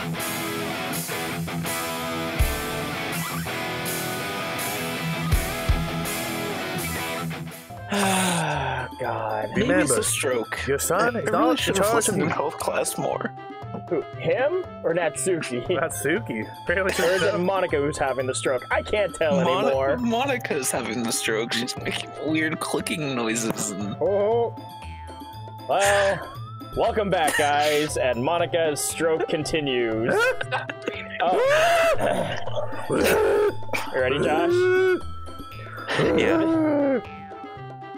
God. Maybe it's a stroke. your son I is really not should in have listened in health class more. Who, him or Natsuki? Natsuki. Apparently or is it Monika who's having the stroke? I can't tell Mon- anymore. Monika's having the stroke. She's making weird clicking noises. And... Oh. Well, welcome back, guys, and Monika's stroke continues. Oh. you ready, Josh? Yeah.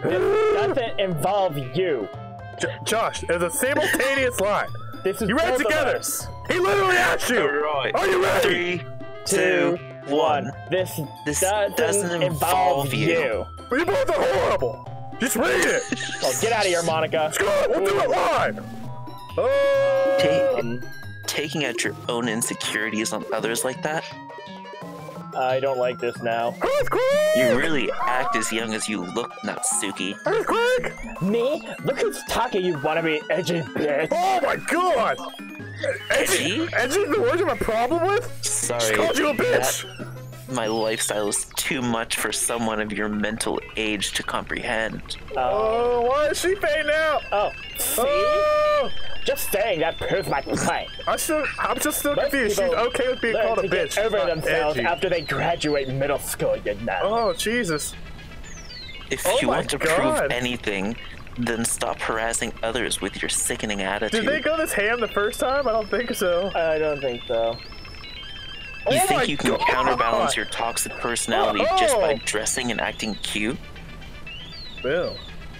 It doesn't involve you. J- Josh, it's a simultaneous line. This is You read both of together. us. He literally asked you. Alright. Are you ready? Three, Two, two, one. This, This doesn't, doesn't involve involve you. you. You both are horrible. Just read it. Oh, get out of here, Monika. Scott, we'll do it live. Oh. Take, taking out your own insecurities on others like that, I don't like this now. Earthquake! you really act as young as you look, Natsuki. Earthquake! Me? Look who's talking, you wanna be edgy bitch. Oh my god! Edgy? Edgy the word you have a problem with? Sorry. She called you a bitch! that- my lifestyle is too much for someone of your mental age to comprehend. Oh, why is she paying now? Oh, see? Oh! Just saying that proves my point. I still, I'm just still Most confused. She's okay with being called a to get bitch. over themselves edgy. after they graduate middle school, you know. Oh, Jesus. If Oh you want to God. prove anything, then stop harassing others with your sickening attitude. Did they go this ham the first time? I don't think so. I don't think so. You Oh think you can God. counterbalance your toxic personality just by Oh. dressing and acting cute? Bill.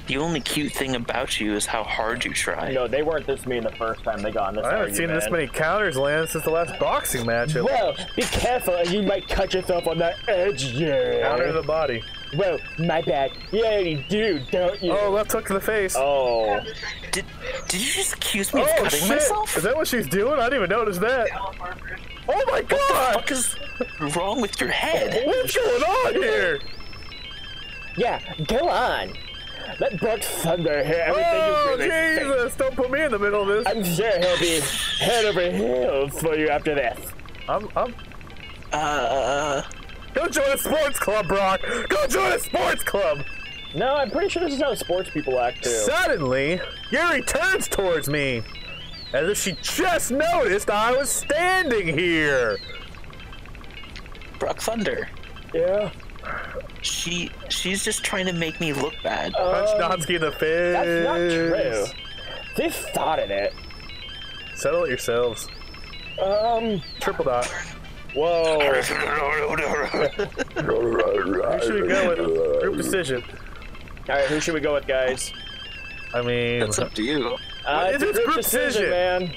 The only cute thing about you is how hard you try. No, they weren't this mean the first time they got in this I haven't argument. seen this many counters land since the last boxing match. Well, be careful, or you might cut yourself on that edge, yeah. counter to the body. Well, my bad. Yeah, you do, don't you? Oh, left hook to the face. Oh. Did Did you just accuse me of Oh, cutting shit! myself? Is that what she's doing? I didn't even notice that. Oh my god! What is wrong with your head? What's going on here? Yeah, go on. Let Brock Thunder hear everything Oh you really think. Jesus! Don't put me in the middle of this. I'm sure he'll be head over heels for you after this. I'm, I'm. Uh, Go join a sports club, Brock. Go join a sports club. No, I'm pretty sure this is how sports people act too. Suddenly, Yuri turns towards me, as if she just noticed I was standing here. Brock Thunder. Yeah. She she's just trying to make me look bad. Punch Natsuki in the face. That's not true. They started it. Settle it yourselves. Um. Triple dot. Whoa. Who should we go with? Group decision. All right, who should we go with, guys? I mean, That's up to you. Uh, It it's a is group, group decision, decision. man.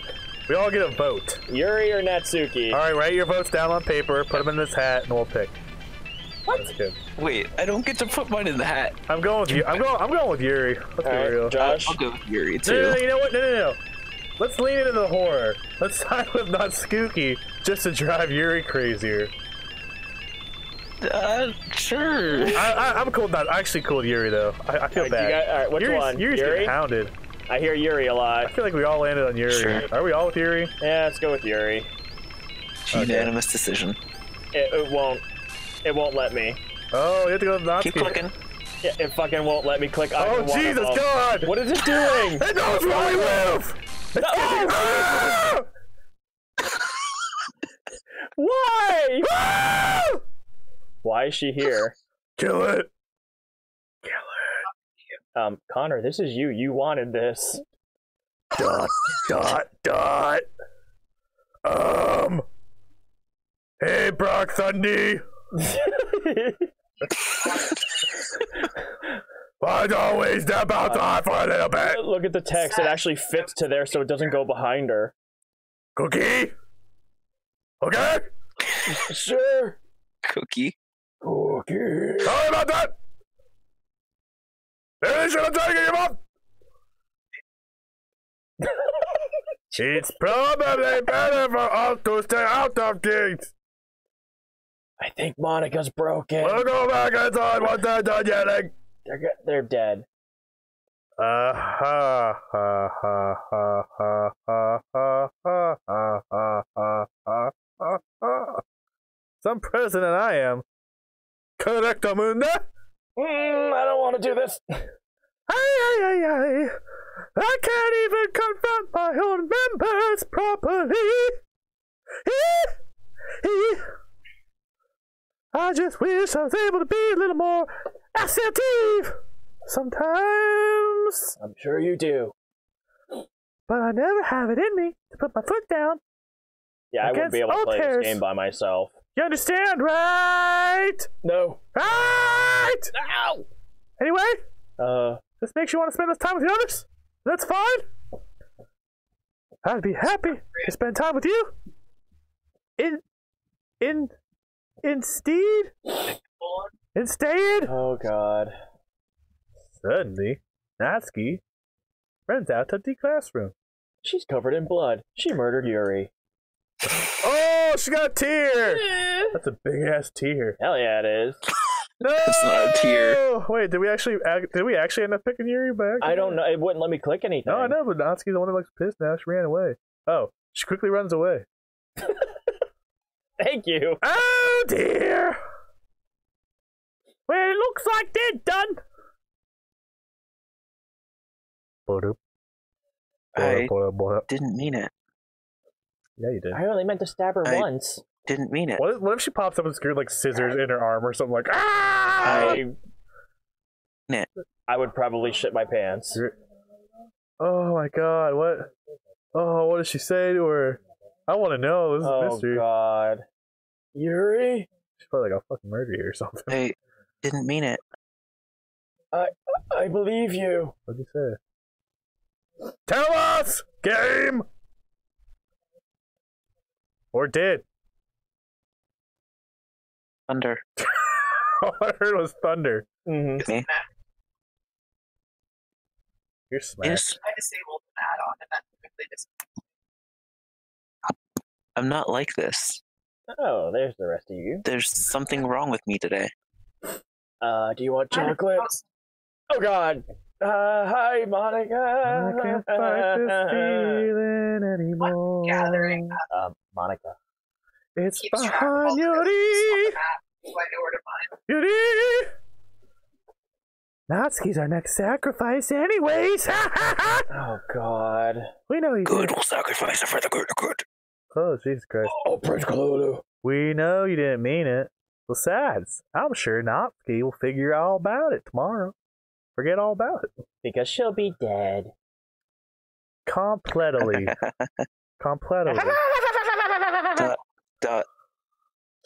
we all get a vote. Yuri or Natsuki? All right, write your votes down on paper, put them in this hat, and we'll pick. What? That's good. Wait, I don't get to put mine in the hat. I'm going with you. I'm going. I'm going with Yuri. Let's be All right, real. Josh. I'll go with Yuri No, no, no, you know what? No, no, no. Let's lean into the horror. Let's side with Natsuki just to drive Yuri crazier. Uh, sure. I, I, I'm cool. with Not actually cool with Yuri though. I, I feel All right, you bad. got- all right, which Yuri's, one? Yuri's Yuri? getting hounded. I hear Yuri a lot. I feel like we all landed on Yuri. Sure. Are we all with Yuri? Yeah, let's go with Yuri. Unanimous decision. It, it won't. It won't let me. Oh, you have to go with Natsuki. Keep clicking. It, it fucking won't let me click. either Oh one of Jesus. God! What is it doing? It knows where we live. No! Why? Ah! Why is she here? Kill it. Um, Conor, this is you. You wanted this. Dot dot dot. Um. Hey, Brock Thundy. I'd always step outside for a little bit. Look at the text. It actually fits to there, so it doesn't go behind her. Cookie. Okay. Sure. Cookie. Cookie. Sorry about that. Maybe should have tried to get your mom. it's probably better for us to stay out of things. I think Monika's broken. We'll go back inside once they're done yelling. They're go- they're dead. Uh ha ha ha ha ha ha ha ha ha ha Some president I am. Correctamunda. Mm, I don't want to do this. Ay, ay, ay. I can't even confront my own members properly. I just wish I was able to be a little more assertive sometimes, I'm sure you do. but I never have it in me to put my foot down. Yeah, I wouldn't be able to play this game by myself. You understand, right? No. Right! Ow! Anyway, Uh, this makes you want to spend this time with the others. That's fine. I'd be happy to spend time with you. In, in, instead, instead. oh god. Suddenly, Natsuki runs out of the classroom. She's covered in blood. She murdered Yuri. Oh, she got a tear. That's a big ass tear. Hell yeah, it is. No, It's not a tear. Wait, did we actually did we actually end up picking Yuri back? I don't know. It wouldn't let me click anything. No, I know, but Natsuki's the one that looks pissed now. She ran away. Oh, she quickly runs away. Thank you. Oh dear. Well, it looks like they're done. Boop. I Boop, boop. didn't mean it. Yeah, you did. I only meant to stab her I- once. Didn't mean it. What if, what if she pops up and screwed like scissors in her arm or something like ah? I. Nah. I would probably shit my pants. Oh my god, what? Oh, what did she say to her? I want to know. This is a Oh mystery. god. Yuri? She's probably like, I'll fucking murder you or something. I didn't mean it. I I believe you. What'd you say? Tell us, game! Or did. Thunder. All I heard was thunder. Mm-hmm. Me. You're smacked. Yes, I disabled an add-on and then quickly dis- I'm not like this. Oh, there's the rest of you. There's something wrong with me today. Uh, do you want chocolate? Oh god. Uh, hi, Monika. I can't fight this feeling anymore. What gathering Um, Monika. It's keeps track of behind the notes on Yuri! so I know where to find. Yuri! Natsuki's our next sacrifice, anyways! Oh god. we know you Good, did. we'll sacrifice it for the good. Good. Oh, Jesus Christ. Oh, Prince Kalulu. We know you didn't mean it. Besides, I'm sure Natsuki will figure all about it tomorrow. Forget all about it. Because she'll be dead. Completely. Completely. Dot, dot.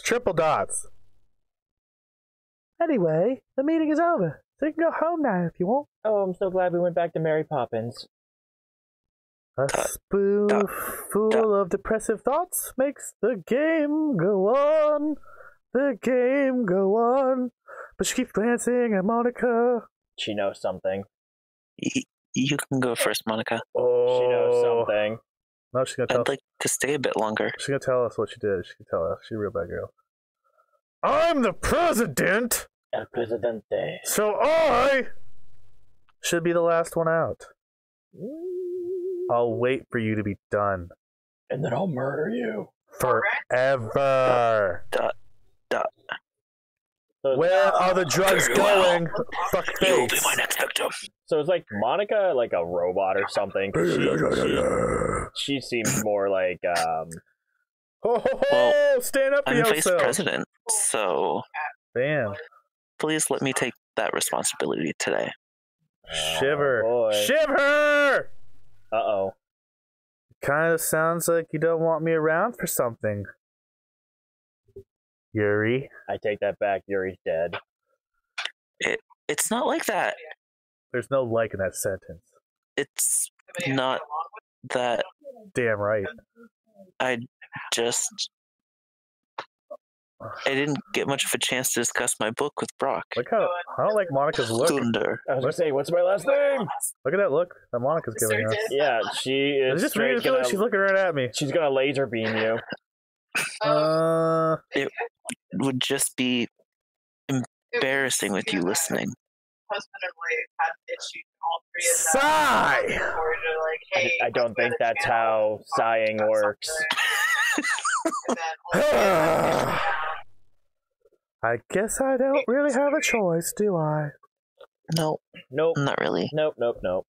Triple dots. Anyway, the meeting is over. So you can go home now if you want. Oh, I'm so glad we went back to Mary Poppins. A spoonful of depressive thoughts makes the game go on. The game go on. But she keeps glancing at Monika. She knows something. Y- you can go first, Monika. Oh, She knows oh. something. No, she's gonna tell. I'd like to stay a bit longer. She's gonna tell us what she did. She can tell us. She's a real bad girl. I'm the president, El Presidente. so I should be the last one out. Mm. I'll wait for you to be done And then I'll murder you. forever. Dot, dot. So, Where are the drugs Very well. going? Fuck You will be face. my next victim. so it's like Monika, like a robot or something. She, she, she seems more like um. Ho, ho, ho, Well, stand up for I'm vice president, so Bam. please let me take that responsibility today. Shiver. Oh. Shiver! Uh oh. Kind of sounds like you don't want me around for something. Yuri. I take that back. Yuri's dead. It, it's not like that. There's no like in that sentence. It's Not- get along with. that Damn right. I just I didn't get much of a chance to discuss my book with Brock. Look how I don't like Monika's look. Thunder. I was gonna say, what's my last name? Look at that look that Monika's giving us. Yeah, she I is just really feel like gonna, she's looking right at me. she's gonna laser beam you. Uh, It would just be embarrassing with you listening. Husband and wife had issues. All three sigh. Like, I, hey, I don't think that's how sighing works. something. And then all three of them I guess I don't really have a choice, do I? No, Nope. not really. Nope. Nope. Nope.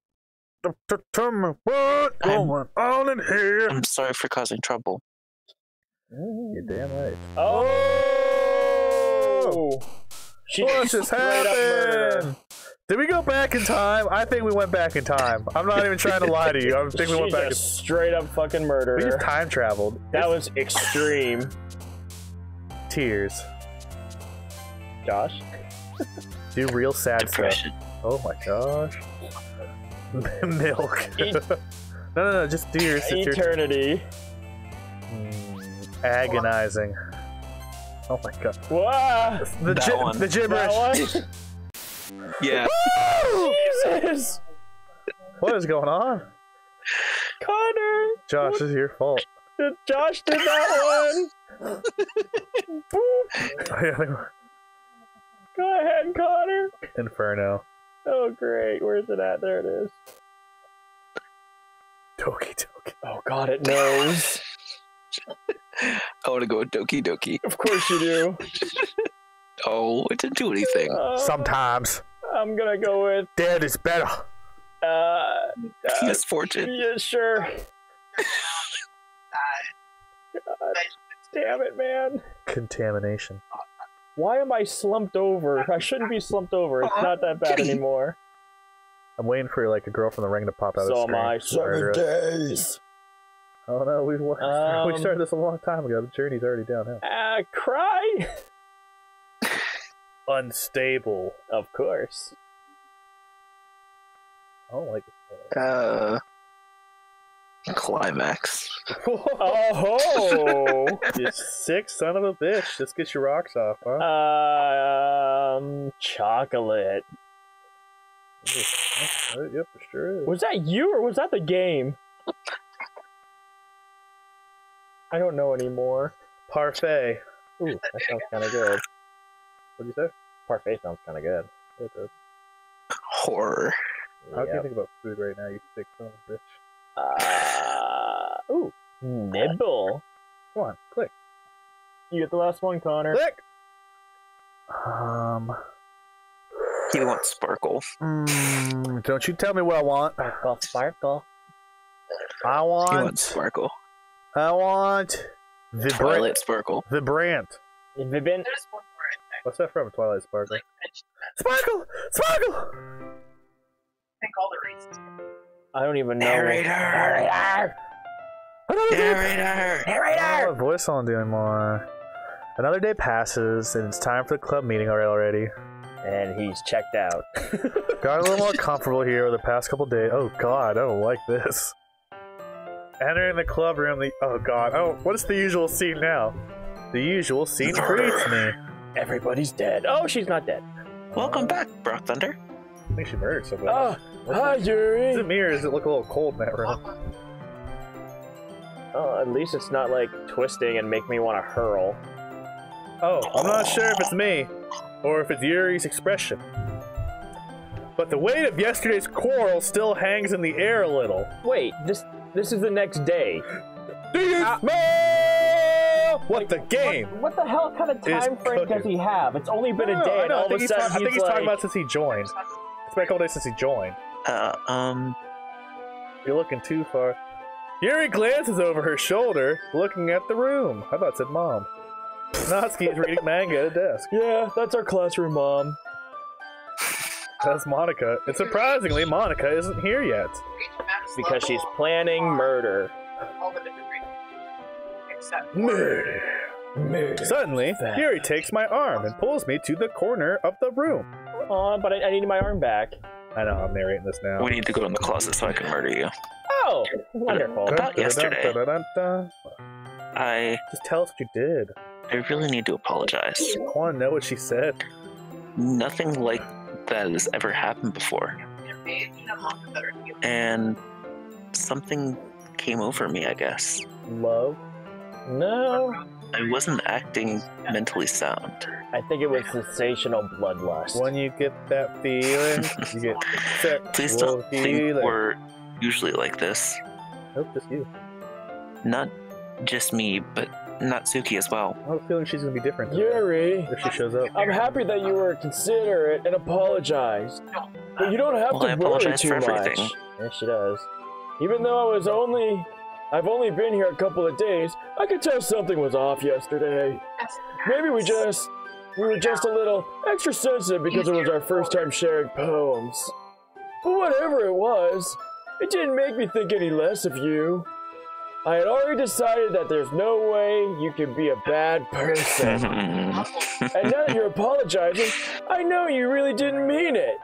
Tell me what I'm- going on in here. I'm sorry for causing trouble. Mm, you're damn right. Oh! She What just straight up murder. happened? Did we go back in time? I think we went back in time. I'm not even trying to lie to you. I think we went She back. In, just straight up fucking murder. we just time traveled. That was extreme. tears. Josh. Do real sad stuff. Depression. Oh my gosh. Milk. E- no, no, no. Just do your, your Eternity. Mm, agonizing. Oh my god. Wow. The, That gi- one. the gibberish. That Yeah. one? Jesus. What is going on? Conor. Josh, this is your fault. Did Josh did that one. Boop. Go ahead, Conor. Inferno. Oh, great. Where's it at? There it is. Doki Doki. Oh, God, it knows. I want to go with Doki Doki. of course you do. Oh, it didn't do anything. Uh, Sometimes I'm gonna go with dead is better. uh, uh Misfortune. yeah, sure. Damn it, man. Contamination. Why am I slumped over? I shouldn't be slumped over. It's not that bad Kitty. anymore. I'm waiting for like a girl from the ring to pop out So of am the I. screen. Murder Seven us. days. Oh no, we we Um, started this a long time ago. The journey's already downhill. Ah, cry. Unstable. Of course. I don't like this. Uh, climax. Oh you sick son of a bitch. Just get your rocks off, huh? ho! um, chocolate. Uh, yep, for sure is. Was that you or was that the game? I don't know anymore. Parfait. Ooh, that sounds kind of good. What'd you say? Parfait sounds kind of good. It does. Horror. How do you think about food right now, you sick son of a bitch? Uh, ooh, nibble. Come on, click. You get the last one, Conor. Click! Um, He wants sparkle. mm, don't you tell me what I want. Sparkle, sparkle. I want. He want, wants sparkle. I want Vibrant. Twilight sparkle. Vibrant. Vibin. There's one more in there. What's that from? Twilight Sparkle. Like. Sparkle! Sparkle! I think all the reasons. I don't even know. Narrator. Narrator. Narrator. I don't have a voice on anymore. Another day passes, and it's time for the club meeting already. And he's checked out. Got a little more comfortable here over the past couple days. Oh god, I don't like this. Entering the club room, the oh god, oh what is the usual scene now? The usual scene greets me. Everybody's dead. Oh, she's not dead. Welcome back, Brock Thunder. I think she murdered somebody. Oh, hi, Is Yuri. it me or does it look a little cold in that room? Oh, at least it's not like twisting and make me want to hurl. Oh, I'm not sure if it's me or if it's Yuri's expression. But the weight of yesterday's quarrel still hangs in the air a little. Wait, this this is the next day. Do you smell what the game? What, what the hell kind of time frame does he have? It's only been No, a day, I and all I of think a he's, sudden ta- I think he's like, talking about since he joined. It's been a couple days since he joined. Uh, um, You're looking too far. Yuri glances over her shoulder, looking at the room. I thought it said mom. Natsuki is reading manga at a desk. yeah, that's our classroom mom. That's Monika. And surprisingly, Monika isn't here yet. Because she's planning murder. all the different reasons. Except Murder. Murder. Suddenly, Fact. Yuri takes my arm and pulls me to the corner of the room. Aw, but I, I need my arm back. I know, I'm narrating this now. we need to go in the closet so I can murder you. Oh, wonderful. About yesterday. I, Just tell us what you did. I really need to apologize. I want to know what she said. Nothing like that has ever happened before, they're made in a month that are human. and something came over me. I guess Love. No, I wasn't acting mentally sound. I think it was sensational bloodlust. When you get that feeling, you get Please don't think we're usually like this. Nope, just you. Not just me, but Natsuki as well. I have a feeling she's gonna be different Yuri, if she shows up. I'm happy that you were considerate and apologized. But you don't have Well, I to worry apologize too for much. everything. Yeah, she does. Even though I was only I've only been here a couple of days, I could tell something was off yesterday. Maybe we just we were just a little extra sensitive because it was our first time sharing poems. But whatever it was, it didn't make me think any less of you. I had already decided that there's no way you can be a bad person. and now that you're apologizing, I know you really didn't mean it.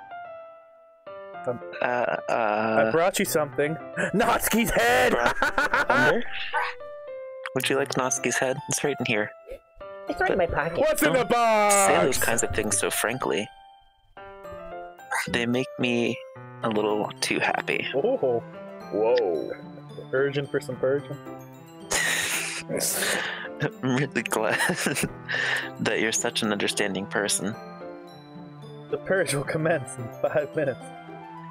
Uh, I uh, brought you something. Natsuki's head! Would you like Natsuki's head? It's right in here. It's right in my pocket. What's in the box? Say those kinds of things so frankly. They make me a little too happy. Oh, Whoa. urgent for some purging. I'm really glad that you're such an understanding person. The purge will commence in five minutes.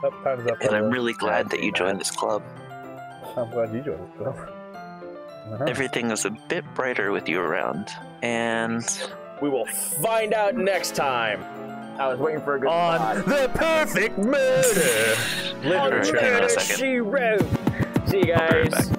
Up, time's up. And I'm really glad that you joined this club. I'm glad you joined us, bro. Uh-huh. Everything is a bit brighter with you around. And We will find out next time. I was waiting for a good On spot. the perfect murder on a literature. second. She wrote. See you I'll be right guys. back.